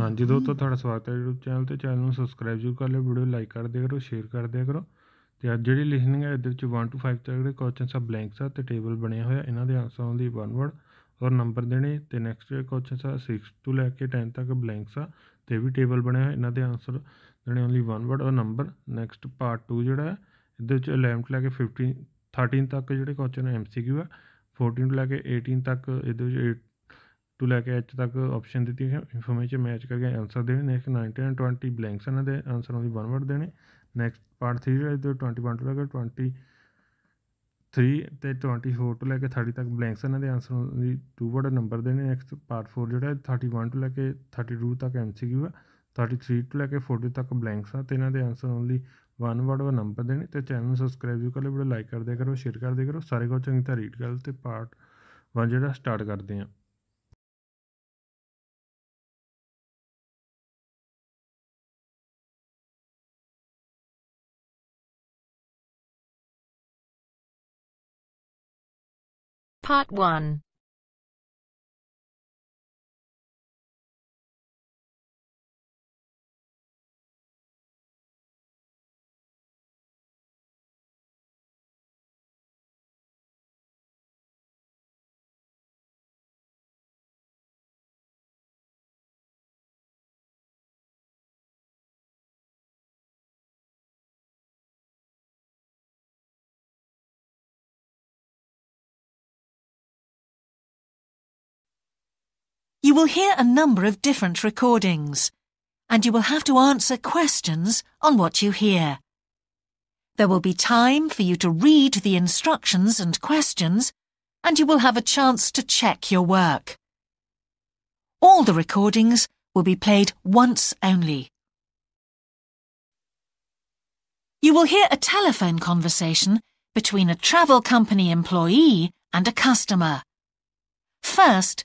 ਹਾਂਜੀ ਦੋਸਤੋ, ਤੁਹਾਡਾ ਸਵਾਗਤ ਹੈ YouTube ਚੈਨਲ ਤੇ। ਚੈਨਲ ਨੂੰ ਸਬਸਕ੍ਰਾਈਬ ਜ਼ਰੂਰ ਕਰ ਲਿਓ ਵੀਡੀਓ ਲਾਈਕ ਕਰ ਦਿਆ ਕਰੋ ਸ਼ੇਅਰ ਕਰ ਦਿਆ ਕਰੋ। ਤੇ ਅੱਜ ਜਿਹੜੀ ਲਿਸਨਿੰਗ ਹੈ, ਇਹਦੇ ਵਿੱਚ 1 ਤੋਂ 5 ਤੱਕ ਜਿਹੜੇ ਕੁਐਸਚਨਸ ਆ ਬਲੈਂਕਸ ਆ ਤੇ ਟੇਬਲ ਬਣਿਆ ਹੋਇਆ। ਇਹਨਾਂ ਦੇ ਆਨਸਰਾਂ ਦੀ ਵਨ ਵਰਡ ਔਰ ਨੰਬਰ ਦੇਣੇ। ਤੇ ਨੈਕਸਟ ਜਿਹੜੇ ਕੁਐਸਚਨਸ ਆ 6 ਤੋਂ ਲੈ ਕੇ 10 ਤੱਕ ਬਲੈਂਕਸ ਆ, ਤੇ ਵੀ ਟੇਬਲ ਬਣਿਆ ਹੋਇਆ। ਇਹਨਾਂ ਦੇ ਆਨਸਰ ਦੇਣੇ only one word or number next part 2 ਜਿਹੜਾ ਹੈ, ਇਹਦੇ ਵਿੱਚ 11 ਤੋਂ ਲੈ ਕੇ 15 13 ਤੱਕ ਜਿਹੜੇ ਕੁਐਸਚਨ ਐਮਸੀਕਿਊ ਆ। 14 ਤੋਂ ਲੈ ਕੇ 18 ਤੱਕ ਇਹਦੇ ਵਿੱਚ 8 ਟੂ ਲੈ ਕੇ ਐਚ ਤੱਕ ਆਪਸ਼ਨ ਦਿੱਤੀ ਹੈ। ਇਨਫੋਰਮੇਸ਼ਨ ਮੈਚ ਕਰਕੇ ਆਨਸਰ ਦੇਣੇ ਨੈਕਸਟ 19 ਐਂਡ 20 ਬਲੈਂਕਸ ਇਹਨਾਂ ਦੇ ਆਨਸਰਾਂ ਦੀ ਵਨ ਵਰਡ ਦੇਣੇ। ਨੈਕਸਟ ਪਾਰਟ 3 ਜਿਹੜਾ ਟਵੈਂਟੀ 21 ਤੋਂ ਲੈ ਕੇ 23 ਤੇ 24 ਤੋਂ ਲੈ ਕੇ 30 ਤੱਕ ਬਲੈਂਕਸ ਇਹਨਾਂ ਦੇ ਆਨਸਰ ਦੀ ਟੂ ਵਰਡ ਨੰਬਰ ਦੇਣੇ। ਨੈਕਸਟ ਪਾਰਟ 4 ਜਿਹੜਾ 31 ਤੋਂ ਲੈ ਕੇ 32 ਤੱਕ ਐਮਸੀਕਿਊ ਹੈ 33 ਤੋਂ ਲੈ ਕੇ 40 ਤੱਕ ਬਲੈਂਕਸ ਆ ਤੇ ਇਹਨਾਂ ਦੇ ਆਨਸਰ ਓਨਲੀ ਵਨ ਵਰਡ ਵਾ ਨੰਬਰ ਦੇਣੇ। ਤੇ ਚੈਨਲ ਨੂੰ ਸਬਸਕ੍ਰਾਈਬ ਵੀ ਕਰ ਲਓ, ਵੀਡੀਓ ਲਾਈਕ ਕਰਦੇ ਕਰੋ ਸ਼ੇਅਰ ਕਰਦੇ ਕਰੋ। ਸਾਰੇ ਕੁਝ ਚੰਗੀ ਤਰ੍ਹਾਂ ਰੀਡ ਕਰ ਤੇ ਪਾਰਟ 1 ਜਿਹੜਾ ਸਟਾਰਟ ਕਰਦੇ ਹਾਂ। Part 1 will hear a number of different recordings, and you will have to answer questions on what you hear. There will be time for you to read the instructions and questions, and you will have a chance to check your work. All the recordings will be played once only. You will hear a telephone conversation between a travel company employee and a customer. First,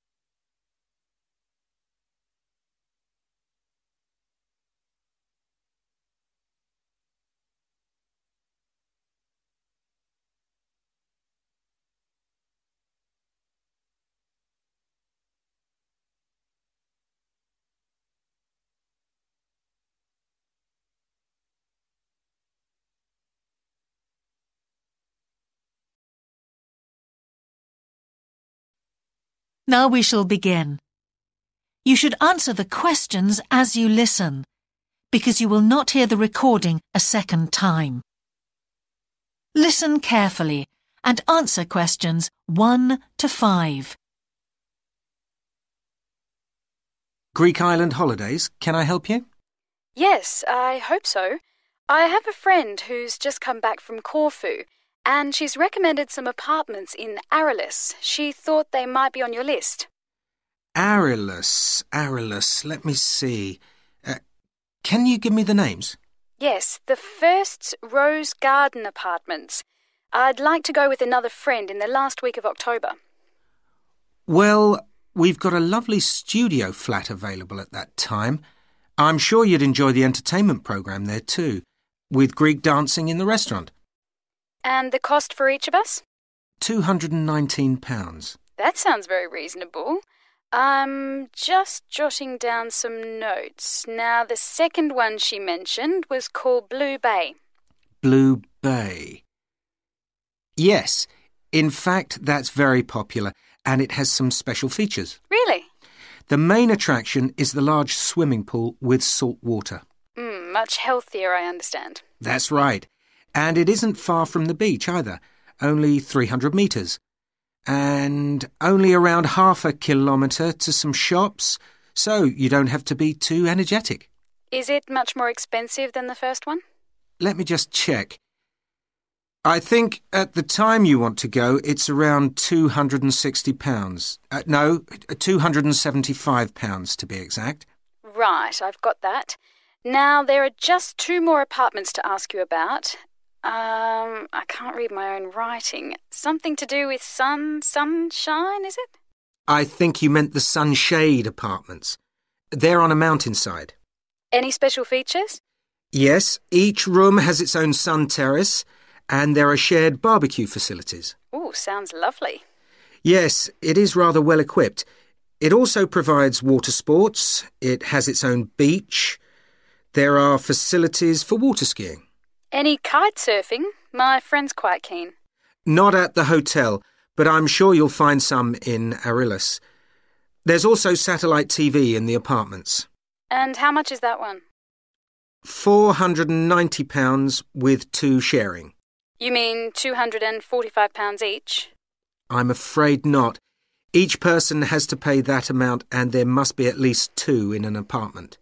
Now we shall begin. You should answer the questions as you listen, because you will not hear the recording a second time. Listen carefully and answer questions 1 to 5. Greek Island Holidays, can I help you? Yes, I hope so. I have a friend who's just come back from Corfu, and she's recommended some apartments in Aralis. She thought they might be on your list. Arilus, Arilus, let me see. Uh, can you give me the names? Yes, the first's Rose Garden Apartments. I'd like to go with another friend in the last week of October. Well, we've got a lovely studio flat available at that time. I'm sure you'd enjoy the entertainment program there too, with Greek dancing in the restaurant. And the cost for each of us? £219. That sounds very reasonable. I'm just jotting down some notes. Now, the second one she mentioned was called Blue Bay. Blue Bay. Yes, in fact, that's very popular and it has some special features. Really? The main attraction is the large swimming pool with salt water. Mm, much healthier, I understand. That's right. And it isn't far from the beach either, only 300 metres. And only around half a kilometre to some shops, so you don't have to be too energetic. Is it much more expensive than the first one? Let me just check. I think at the time you want to go, it's around £260. Uh, no, £275 to be exact. Right, I've got that. Now, there are just two more apartments to ask you about. Um, I can't read my own writing. Something to do with sun, sunshine, is it? I think you meant the Sunshade Apartments. They're on a mountainside. Any special features? Yes, each room has its own sun terrace, and there are shared barbecue facilities. Ooh, sounds lovely. Yes, it is rather well equipped. It also provides water sports, it has its own beach, there are facilities for water skiing. Any kite surfing? My friend's quite keen. Not at the hotel, but I'm sure you'll find some in Arillis. There's also satellite TV in the apartments. And how much is that one? £490 with two sharing. You mean £245 each? I'm afraid not. Each person has to pay that amount, and there must be at least two in an apartment.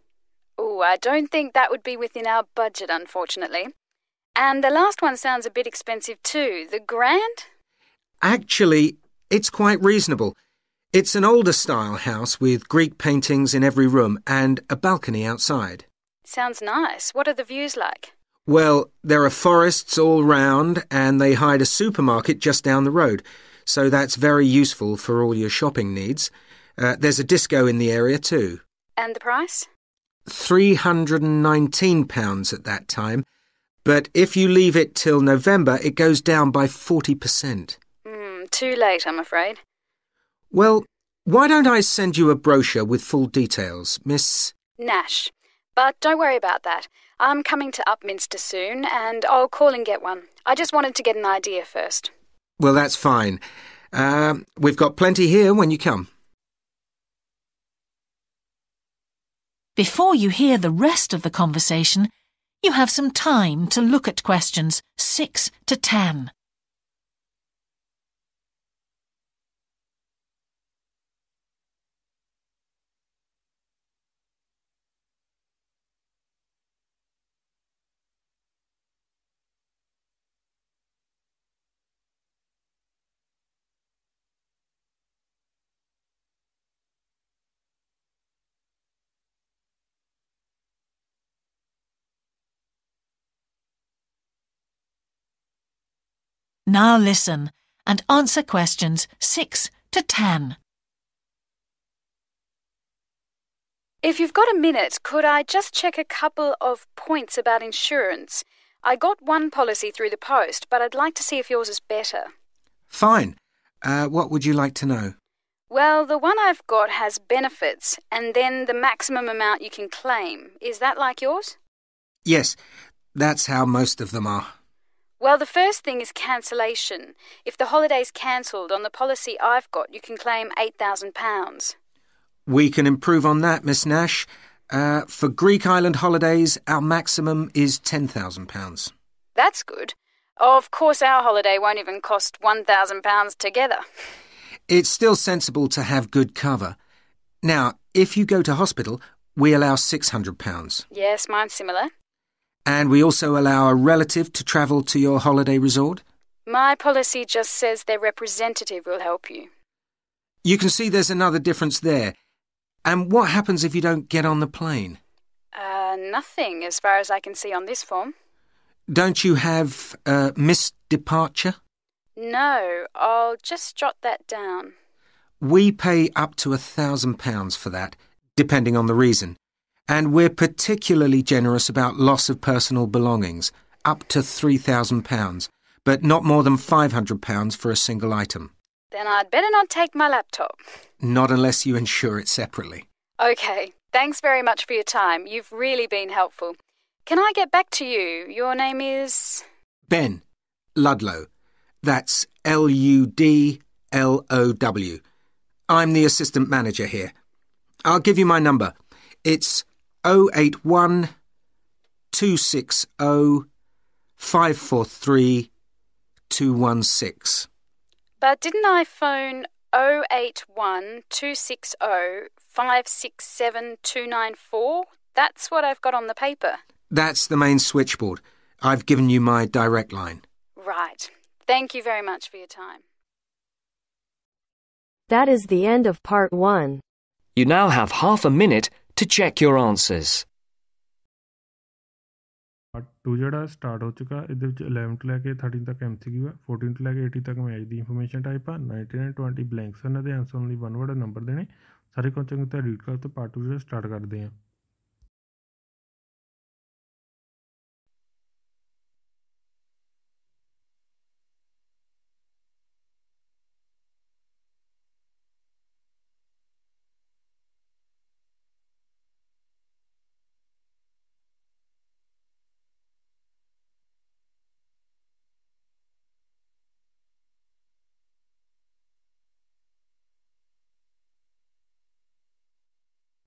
Oh, I don't think that would be within our budget, unfortunately. And the last one sounds a bit expensive too. The Grand? Actually, it's quite reasonable. It's an older style house with Greek paintings in every room and a balcony outside. Sounds nice. What are the views like? Well, there are forests all round, and they hide a supermarket just down the road, so that's very useful for all your shopping needs. Uh, there's a disco in the area too. And the price? £319 at that time, but if you leave it till November, it goes down by 40%. Hmm, too late, I'm afraid. Well, why don't I send you a brochure with full details, Miss. Nash. But don't worry about that. I'm coming to Upminster soon, and I'll call and get one. I just wanted to get an idea first. Well, that's fine. Uh, we've got plenty here when you come. Before you hear the rest of the conversation, you have some time to look at questions 6 to 10. Now listen and answer questions 6 to 10. If you've got a minute, could I just check a couple of points about insurance? I got one policy through the post, but I'd like to see if yours is better. Fine. Uh, what would you like to know? Well, the one I've got has benefits and then the maximum amount you can claim. Is that like yours? Yes, that's how most of them are. Well, the first thing is cancellation. If the holiday's cancelled on the policy I've got, you can claim £8,000. We can improve on that, Miss Nash. Uh, for Greek island holidays, our maximum is £10,000. That's good. Of course, our holiday won't even cost £1,000 together. It's still sensible to have good cover. Now, if you go to hospital, we allow £600. Yes, mine's similar. And we also allow a relative to travel to your holiday resort. My policy just says their representative will help you. You can see there's another difference there. And what happens if you don't get on the plane? Uh, nothing as far as I can see on this form. Don't you have uh, missed departure? No, I'll just jot that down. We pay up to a thousand pounds for that, depending on the reason. And we're particularly generous about loss of personal belongings, up to three thousand pounds, but not more than five hundred pounds for a single item. Then I'd better not take my laptop. Not unless you insure it separately. Okay, thanks very much for your time. You've really been helpful. Can I get back to you? Your name is. Ben Ludlow. That's L U D L O W. I'm the assistant manager here. I'll give you my number. It's 081 260 543 216. But didn't I phone 081 260 567 294? That's what I've got on the paper. That's the main switchboard. I've given you my direct line. Right. Thank you very much for your time. That is the end of part one. You now have half a minute to check your answers. Part 2 ਜਿਹੜਾ start ਹੋ ਚੁੱਕਾ, ਇਹਦੇ ਵਿੱਚ 11 ਤੋਂ ਲੈ ਕੇ 13 ਤੱਕ MCQ ਹੈ 14 ਤੋਂ ਲੈ ਕੇ 80 ਤੱਕ ਮੈਚ ਦੀ ਇਨਫੋਰਮੇਸ਼ਨ ਟਾਈਪ ਆ। 19 20 ਬਲੈਂਕਸ ਹਨ ਦੇ ਆਨਸਰ ਲਈ ਵਨ ਵਰਡ ਨੰਬਰ ਦੇਣੇ। ਸਾਰੇ ਕੁਐਸਚਨ ਤੇ ਰੀਡ ਕਰ ਤੇ ਪਾਰਟ 2 ਜਿਹੜਾ ਸਟਾਰਟ ਕਰਦੇ ਹਾਂ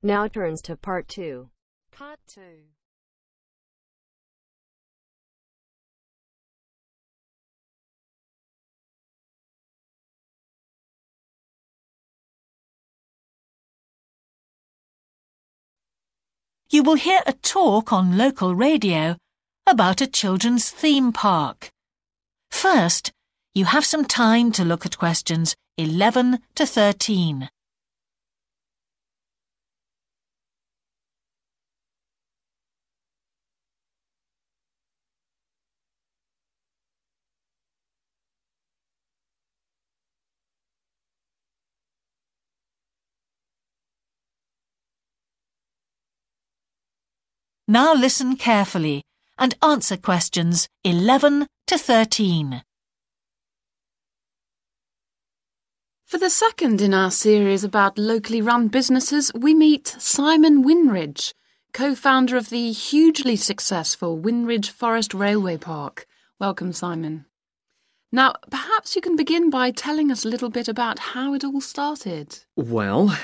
Now turns to part 2. Part 2. You will hear a talk on local radio about a children's theme park. First, you have some time to look at questions 11 to 13. Now listen carefully and answer questions 11 to 13. For the second in our series about locally run businesses, we meet Simon Winridge, co-founder of the hugely successful Winridge Forest Railway Park. Welcome, Simon. Now, perhaps you can begin by telling us a little bit about how it all started. Well,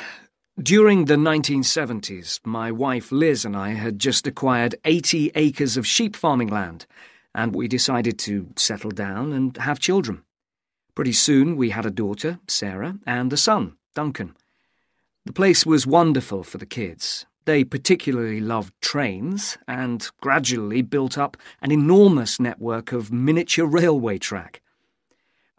during the 1970s, my wife Liz and I had just acquired 80 acres of sheep farming land, and we decided to settle down and have children. Pretty soon we had a daughter, Sarah, and a son, Duncan. The place was wonderful for the kids. They particularly loved trains and gradually built up an enormous network of miniature railway track.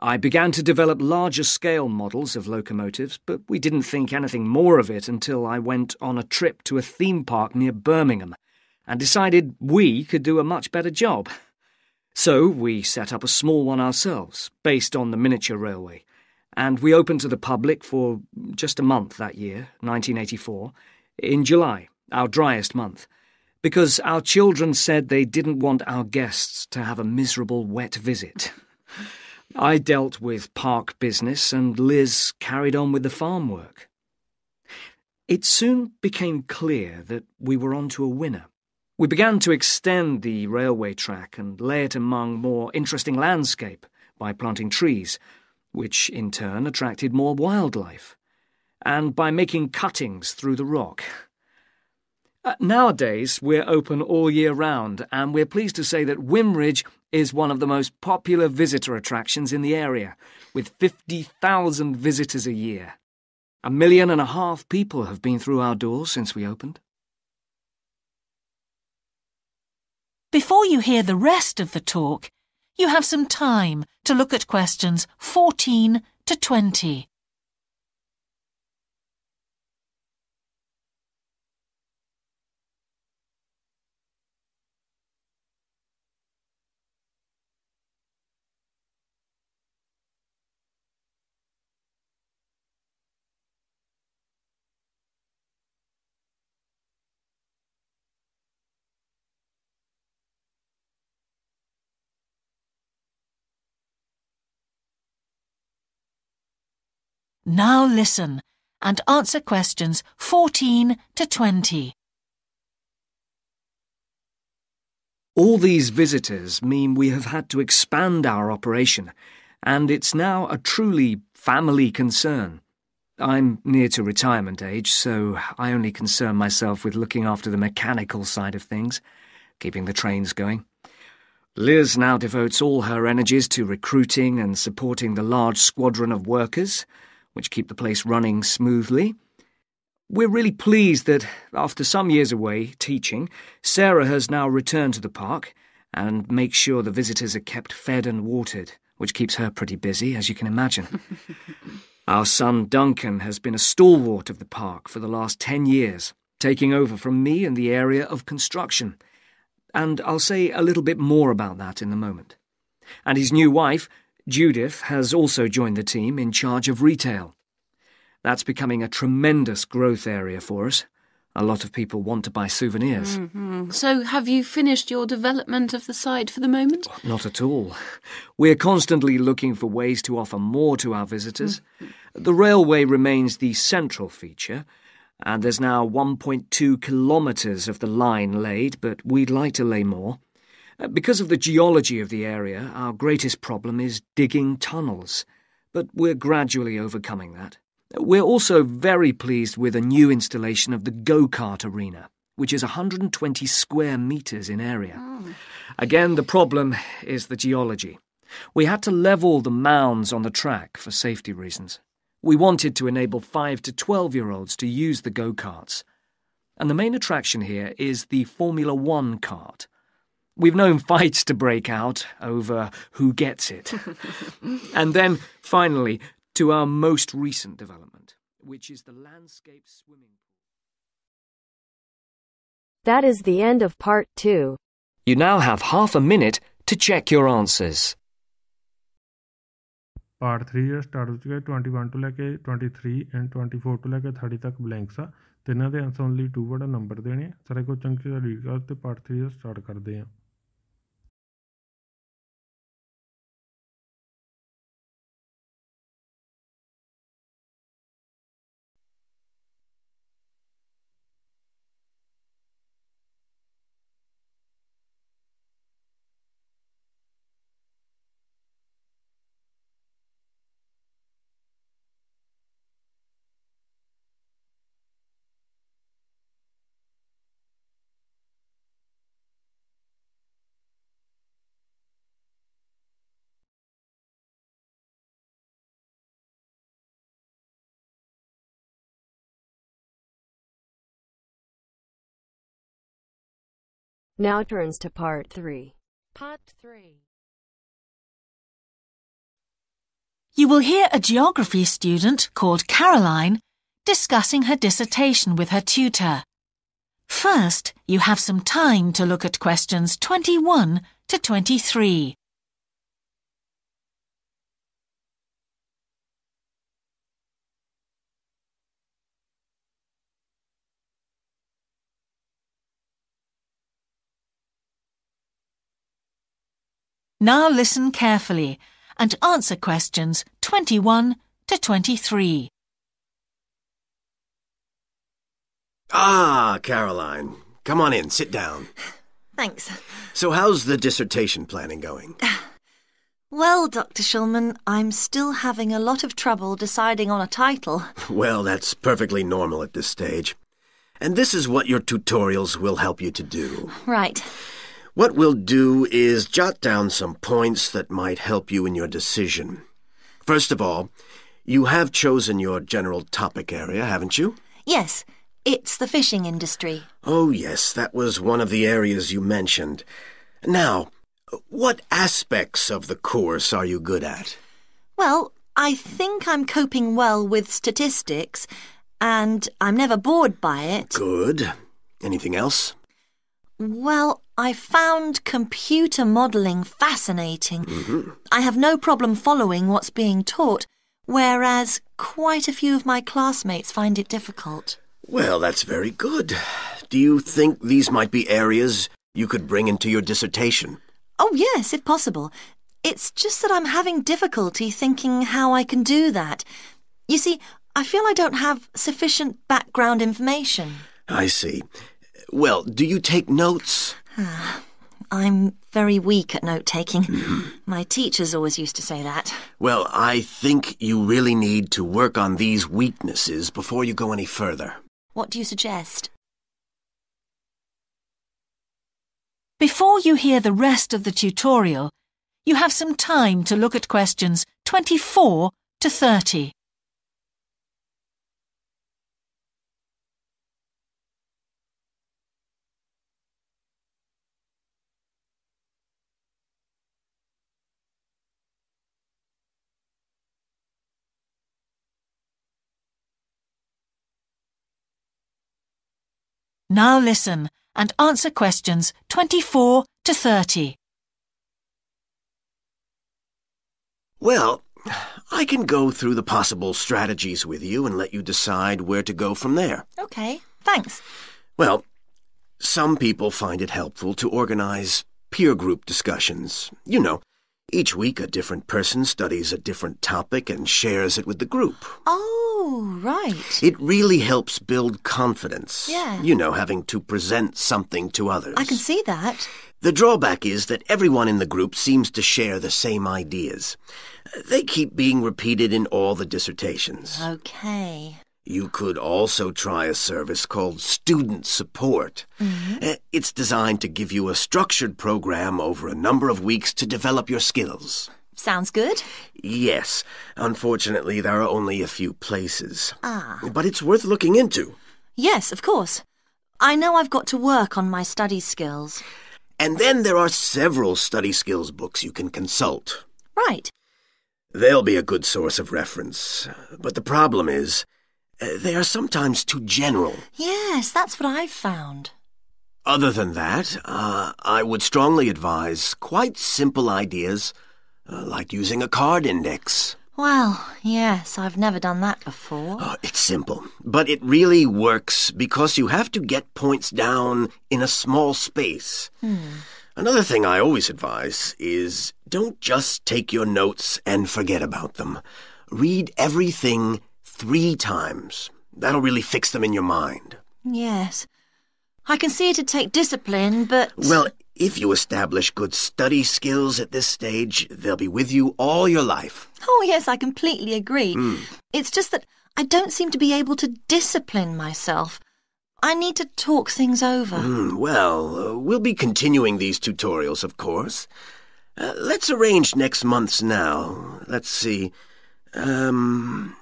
I began to develop larger scale models of locomotives, but we didn't think anything more of it until I went on a trip to a theme park near Birmingham and decided we could do a much better job. So we set up a small one ourselves, based on the miniature railway, and we opened to the public for just a month that year, 1984, in July, our driest month, because our children said they didn't want our guests to have a miserable wet visit. I dealt with park business, and Liz carried on with the farm work. It soon became clear that we were onto a winner. We began to extend the railway track and lay it among more interesting landscape by planting trees, which in turn attracted more wildlife, and by making cuttings through the rock. Uh, nowadays, we're open all year round, and we're pleased to say that Winridge is one of the most popular visitor attractions in the area, with 50,000 visitors a year. A million and a half people have been through our doors since we opened. Before you hear the rest of the talk, you have some time to look at questions 14 to 20. Now listen and answer questions 14 to 20. All these visitors mean we have had to expand our operation, and it's now a truly family concern. I'm near to retirement age, so I only concern myself with looking after the mechanical side of things, keeping the trains going. Liz now devotes all her energies to recruiting and supporting the large squadron of workers, which keep the place running smoothly. We're really pleased that, after some years away teaching, Sarah has now returned to the park and makes sure the visitors are kept fed and watered, which keeps her pretty busy, as you can imagine. Our son Duncan has been a stalwart of the park for the last ten years, taking over from me in the area of construction. And I'll say a little bit more about that in a moment. And his new wife, Judith, has also joined the team in charge of retail. That's becoming a tremendous growth area for us. A lot of people want to buy souvenirs. Mhm. So, have you finished your development of the site for the moment? Not at all. We're constantly looking for ways to offer more to our visitors. The railway remains the central feature, and there's now 1.2 kilometres of the line laid, but we'd like to lay more. Uh, Because of the geology of the area, our greatest problem is digging tunnels, but we're gradually overcoming that. We're also very pleased with a new installation of the go kart arena, which is 120 square metres in area. Again, the problem is the geology. We had to level the mounds on the track for safety reasons. We wanted to enable 5 to 12 year olds to use the go karts. And the main attraction here is the Formula One kart. We've known fights to break out over who gets it. and then, finally, to our most recent development, which is the landscape swimming pool. That is the end of part two. You now have half a minute to check your answers. Part 3 ਜਿਹੜਾ start ਹੋ ਚੁੱਕਾ ਹੈ 21 ਤੋਂ ਲੈ ਕੇ 23 and 24 ਤੋਂ ਲੈ ਕੇ 30 ਤੱਕ blanks ਆ ਤੇ ਇਹਨਾਂ ਦੇ ਆਨਸਰ ਓਨਲੀ 2 ਵਰਡ ਨੰਬਰ ਦੇਣੇ ਆ। ਸਾਰੇ ਕੁਐਸਚਨ ਦਾ ਰੀਡ ਕਰ ਤੇ ਪਾਰਟ 3 ਦਾ ਸਟਾਰਟ ਕਰਦੇ ਹਾਂ Now turns to part three. Part 3. You will hear a geography student called Caroline discussing her dissertation with her tutor. First, you have some time to look at questions 21 to 23. Now listen carefully and answer questions 21 to 23. Ah, Caroline. Come on in, sit down. Thanks. So, how's the dissertation planning going? Well, Dr. Shulman, I'm still having a lot of trouble deciding on a title. Well, that's perfectly normal at this stage. And this is what your tutorials will help you to do. Right. What we'll do is jot down some points that might help you in your decision. First of all, you have chosen your general topic area, haven't you? Yes, it's the fishing industry. Oh, yes, that was one of the areas you mentioned. Now, what aspects of the course are you good at? Well, I think I'm coping well with statistics, and I'm never bored by it. Good. Anything else? Well, I found computer modelling fascinating. Mhm. I have no problem following what's being taught, whereas quite a few of my classmates find it difficult. Well, that's very good. Do you think these might be areas you could bring into your dissertation? Oh, yes, if possible. It's just that I'm having difficulty thinking how I can do that. You see, I feel I don't have sufficient background information. I see. Well, do you take notes? Ah, I'm very weak at note taking. My teachers always used to say that. Well, I think you really need to work on these weaknesses before you go any further. What do you suggest? Before you hear the rest of the tutorial, you have some time to look at questions 24 to 30. Now listen and answer questions 24 to 30. Well, I can go through the possible strategies with you and let you decide where to go from there. Okay, thanks. Well, some people find it helpful to organize peer group discussions. You know, each week a different person studies a different topic and shares it with the group. Oh, right. It really helps build confidence. Yeah. You know, having to present something to others. I can see that. The drawback is that everyone in the group seems to share the same ideas. They keep being repeated in all the dissertations. Okay. You could also try a service called Student Support. Uh, It's designed to give you a structured program over a number of weeks to develop your skills. Sounds good. Yes, unfortunately, there are only a few places. Ah. But it's worth looking into. Yes, of course. I know I've got to work on my study skills. And then there are several study skills books you can consult. Right. They'll be a good source of reference. But the problem is, uh, they are sometimes too general. Yes, that's what I've found. Other than that, uh, I would strongly advise quite simple ideas, uh, like using a card index. Well, yes, I've never done that before. Oh, it's simple, but it really works because you have to get points down in a small space. Another thing I always advise is don't just take your notes and forget about them. Read everything three times. That'll really fix them in your mind. Yes. I can see it'd take discipline, but. Well, if you establish good study skills at this stage, they'll be with you all your life. Oh, yes, I completely agree. It's just that I don't seem to be able to discipline myself. I need to talk things over. Hmm, well, uh, we'll be continuing these tutorials, of course. Uh, let's arrange next month's now. Let's see. Um,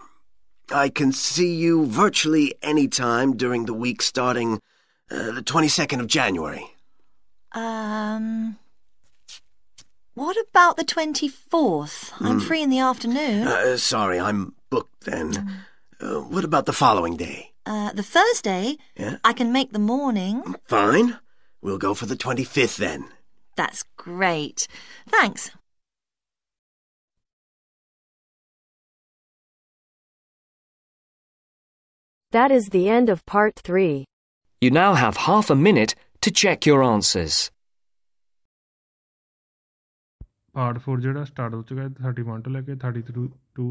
I can see you virtually any time during the week starting uh, the 22nd of January. Um. What about the 24th? I'm free in the afternoon. Uh, sorry, I'm booked then. Uh, what about the following day? Uh, the Thursday, Yeah? I can make the morning. Fine. We'll go for the 25th then. That's great. Thanks. That is the end of part 3. You now have half a minute to check your answers. Part 4 ਜਿਹੜਾ start ਹੋ ਚੁੱਕਾ ਹੈ 31 ਤੋਂ ਲੈ ਕੇ 32 to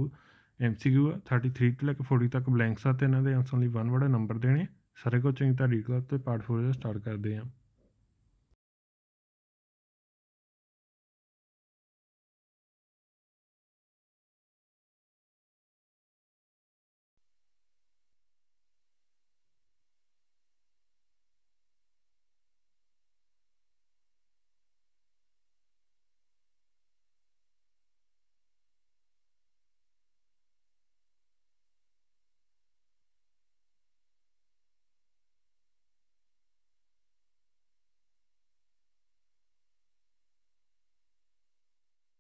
MCQ ਆ 33 ਤੋਂ ਲੈ ਕੇ 40 ਤੱਕ ਬਲੈਂਕਸ ਆ ਤੇ ਇਹਨਾਂ ਦੇ ਆਨਸਰ ਲਈ 1 ਵਰਡ ਨੰਬਰ ਦੇਣੇ ਸਾਰੇ ਕੁਝ ਚੰਗੀ ਤਰ੍ਹਾਂ ਤੇ ਪਾਰਟ 4 ਜਿਹੜਾ ਸਟਾਰਟ ਕਰਦੇ ਆ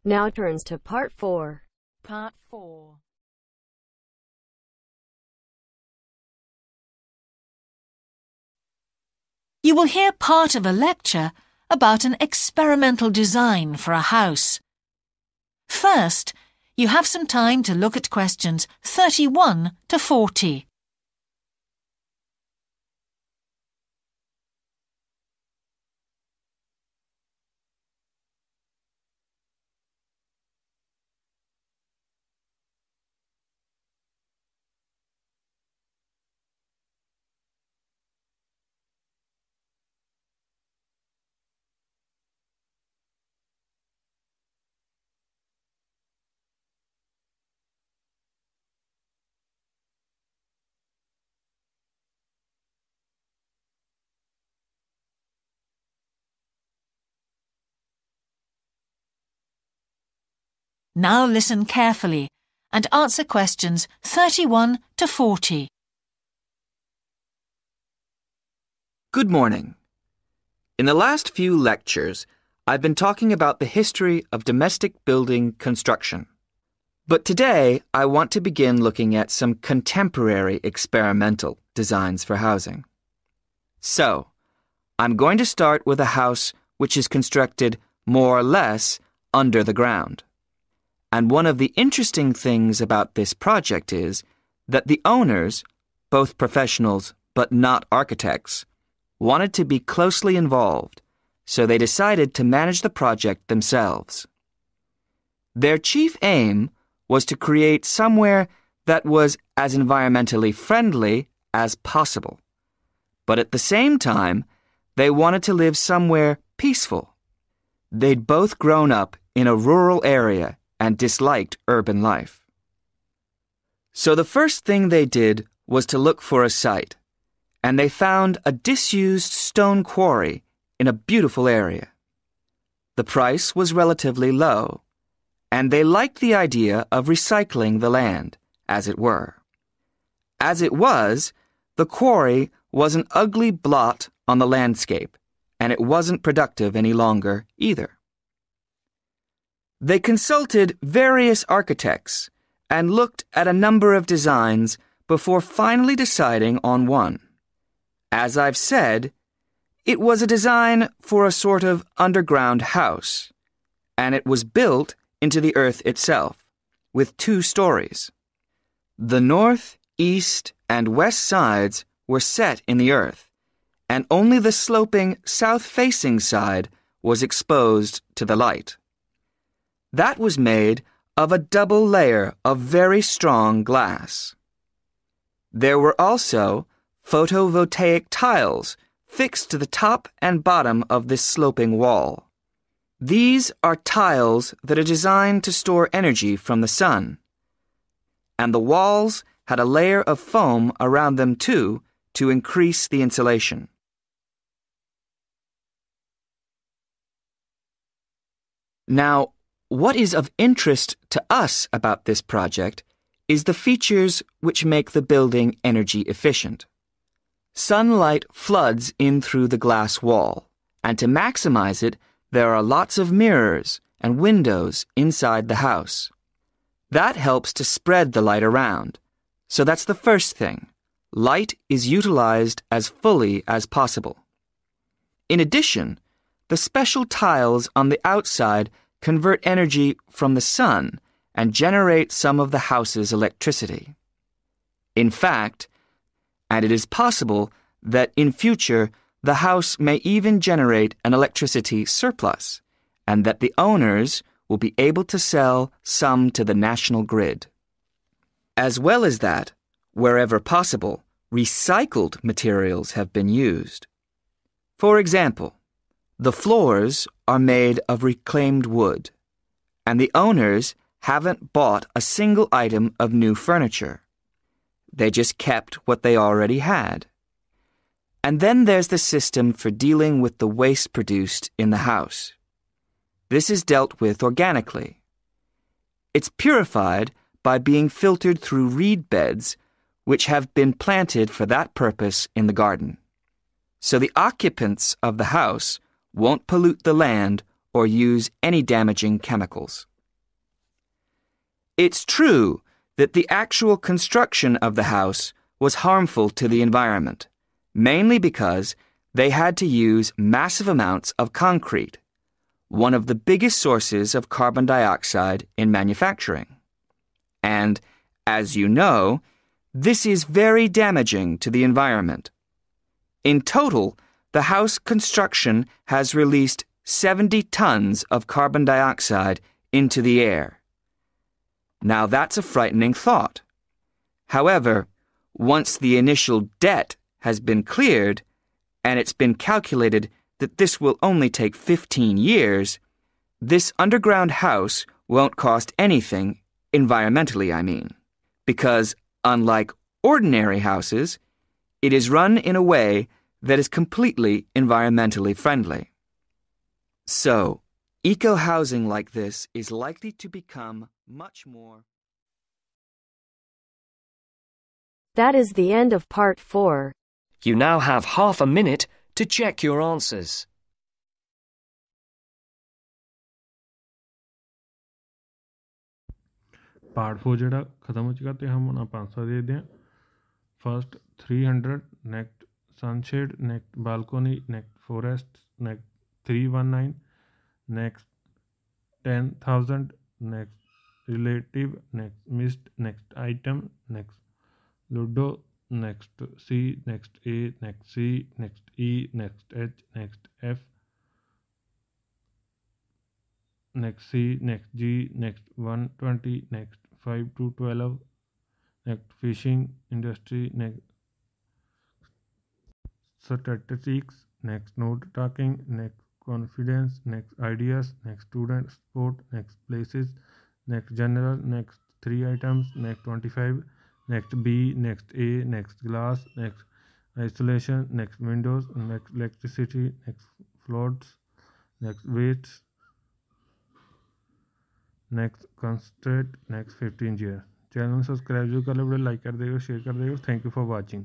Now turns to part 4. Part 4. You will hear part of a lecture about an experimental design for a house. First, you have some time to look at questions 31 to 40. Now listen carefully and answer questions 31 to 40. Good morning. In the last few lectures, I've been talking about the history of domestic building construction. But today, I want to begin looking at some contemporary experimental designs for housing. So, I'm going to start with a house which is constructed more or less under the ground. And one of the interesting things about this project is that the owners, both professionals but not architects, wanted to be closely involved, so they decided to manage the project themselves. Their chief aim was to create somewhere that was as environmentally friendly as possible. But at the same time, they wanted to live somewhere peaceful They'd both grown up in a rural area and disliked urban life. So the first thing they did was to look for a site, and they found a disused stone quarry in a beautiful area. The price was relatively low, and they liked the idea of recycling the land, as it were. As it was, the quarry was an ugly blot on the landscape, and it wasn't productive any longer either. They consulted various architects and looked at a number of designs before finally deciding on one. As I've said, it was a design for a sort of underground house, and it was built into the earth itself, with two stories. The north, east, and west sides were set in the earth, and only the sloping south facing side was exposed to the light. That was made of a double layer of very strong glass. There were also photovoltaic tiles fixed to the top and bottom of this sloping wall. These are tiles that are designed to store energy from the sun. And the walls had a layer of foam around them too to increase the insulation. Now, what is of interest to us about this project is the features which make the building energy efficient. Sunlight floods in through the glass wall, and to maximize it, there are lots of mirrors and windows inside the house. That helps to spread the light around. So that's the first thing. Light is utilized as fully as possible. In addition, the special tiles on the outside convert energy from the sun and generate some of the house's electricity. In fact, and it is possible that in future the house may even generate an electricity surplus, and that the owners will be able to sell some to the national grid. As well as that, wherever possible, recycled materials have been used. For example, the floors are made of reclaimed wood, and the owners haven't bought a single item of new furniture. They just kept what they already had. And then there's the system for dealing with the waste produced in the house. This is dealt with organically. It's purified by being filtered through reed beds which have been planted for that purpose in the garden. So the occupants of the house won't pollute the land or use any damaging chemicals. It's true that the actual construction of the house was harmful to the environment, mainly because they had to use massive amounts of concrete, one of the biggest sources of carbon dioxide in manufacturing. And, as you know, this is very damaging to the environment. In total, the house construction has released 70 tons of carbon dioxide into the air. Now that's a frightening thought. However, once the initial debt has been cleared, and it's been calculated that this will only take 15 years, this underground house won't cost anything, environmentally, I mean, because unlike ordinary houses, it is run in a way that is completely environmentally friendly. So, eco housing like this is likely to become much more. That is the end of part four. You now have half a minute to check your answers. Part four जरा खत्म हो चुका तो हम अपना पाँच सौ दे दें sunshade next balcony next forest next three one nine next ten thousand next relative next missed next item next ludo next C next A next C next E next H next F next C next G next one twenty next five two twelve next fishing industry next statistics next node talking next confidence next ideas next student sport next places next general next three items next 25 next b next a next glass next isolation next windows next electricity next floats next weights next constraint next 15 year channel subscribe ज़रूर कर लो video like कर देगा share कर देगा thank you for watching